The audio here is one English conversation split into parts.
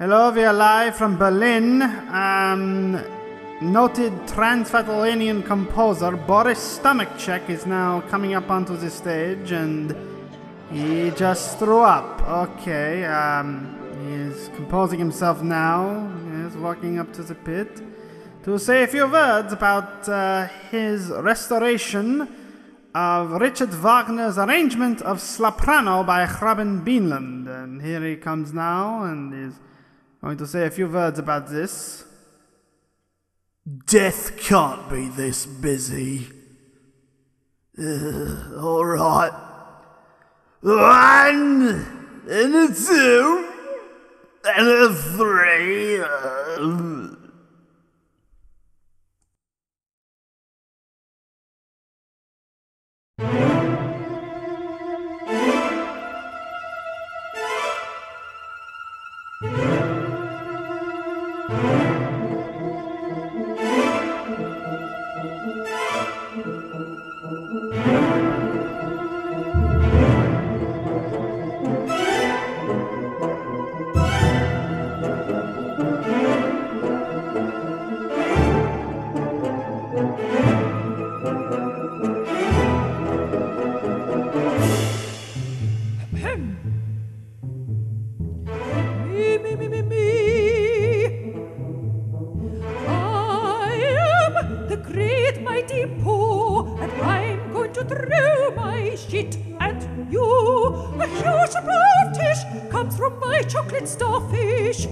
Hello, we are live from Berlin. Um, noted Transvatalian composer Boris Stomachcheck is now coming up onto the stage and he just threw up. Okay, um, he is composing himself now. He is walking up to the pit to say a few words about uh, his restoration of Richard Wagner's arrangement of Sloprano by Robin Beanland. And here he comes now and is going to say a few words about this. Death can't be this busy. Uh, all right. One and a two and a three. Uh, Me, comes from my chocolate starfish.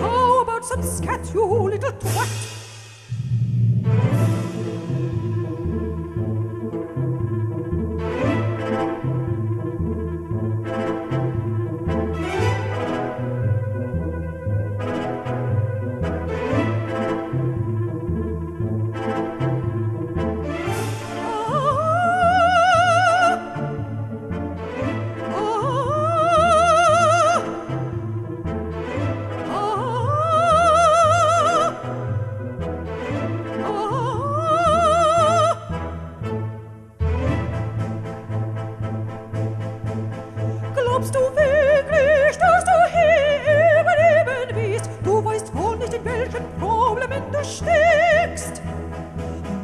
How about some scat, you little twat? Glaubst du wirklich, dass du hier überleben wirst? Du weißt wohl nicht, in welchen Problemen du steckst.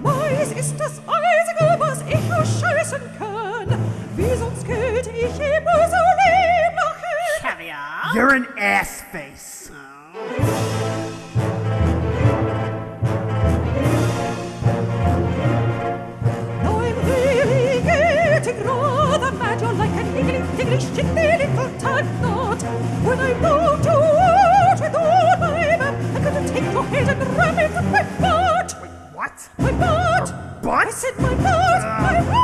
Mais ist das Einzige, was ich ausscheißen kann. Wie sonst könnte ich immer so leben machen? You're an ass face. Now up my I'm gonna take your head and run it with my butt. Wait, what? My butt! I said my butt! my ah. butt!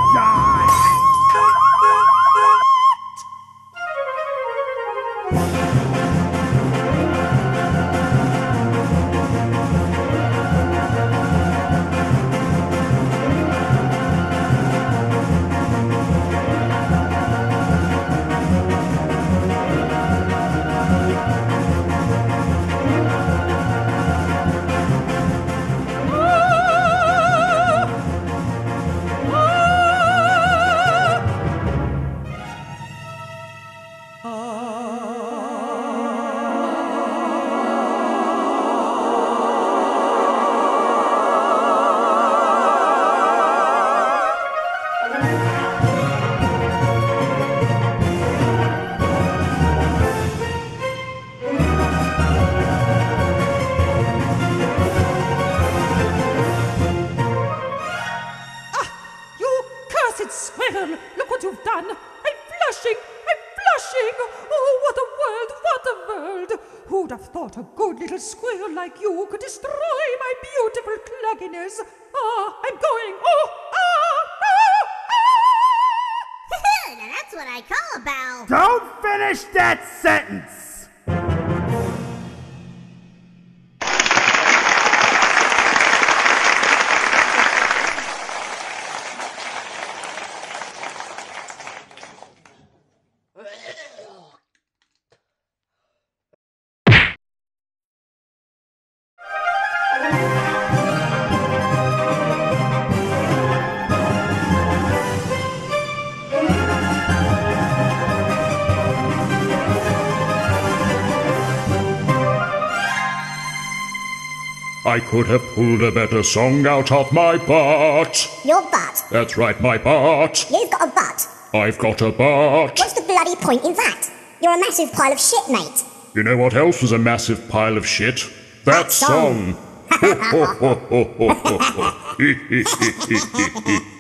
Cursed squirrel! Look what you've done! I'm blushing! I'm blushing! Oh, what a world! What a world! Who'd have thought a good little squirrel like you could destroy my beautiful clugginess? Ah, I'm going! Oh, ah, ah, ah! now that's what I call a bell. Don't finish that sentence. I could have pulled a better song out of my butt. Your butt. That's right, my butt. You've got a butt. I've got a butt. What's the bloody point in that? You're a massive pile of shit, mate. You know what else was a massive pile of shit? That That song. song.